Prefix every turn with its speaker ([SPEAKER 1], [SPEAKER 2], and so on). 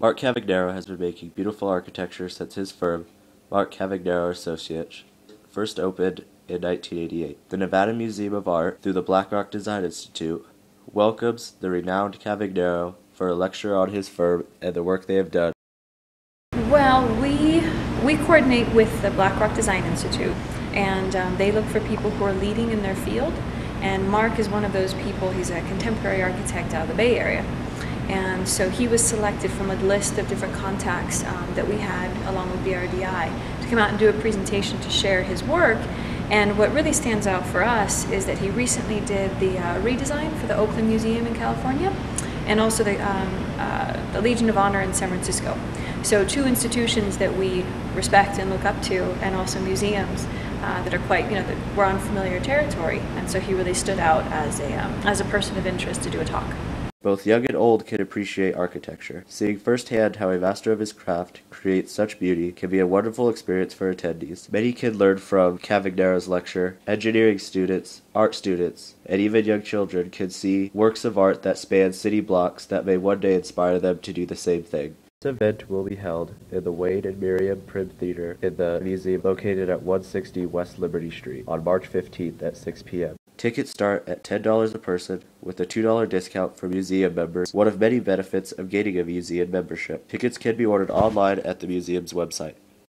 [SPEAKER 1] Mark Cavagnero has been making beautiful architecture since his firm, Mark Cavagnero Associates, first opened in 1988. The Nevada Museum of Art, through the Blackrock Design Institute, welcomes the renowned Cavagnero for a lecture on his firm and the work they have done.
[SPEAKER 2] Well, we we coordinate with the Blackrock Design Institute, and um, they look for people who are leading in their field. And Mark is one of those people. He's a contemporary architect out of the Bay Area, and so he was selected from a list of different contacts um, that we had along with BRDI to come out and do a presentation to share his work. And what really stands out for us is that he recently did the uh, redesign for the Oakland Museum in California and also the, um, uh, the Legion of Honor in San Francisco. So, two institutions that we respect and look up to, and also museums uh, that are quite, you know, that were on familiar territory. And so he really stood out as a, um, as a person of interest to do a talk.
[SPEAKER 1] Both young and old can appreciate architecture. Seeing firsthand how a master of his craft creates such beauty can be a wonderful experience for attendees. Many can learn from Cavagnero's lecture. Engineering students, art students, and even young children can see works of art that span city blocks that may one day inspire them to do the same thing. This event will be held in the Wayne and Miriam Prim Theater in the museum located at 160 West Liberty Street on March 15th at 6 p.m. Tickets start at $10 a person with a $2 discount for museum members, one of many benefits of gaining a museum membership. Tickets can be ordered online at the museum's website.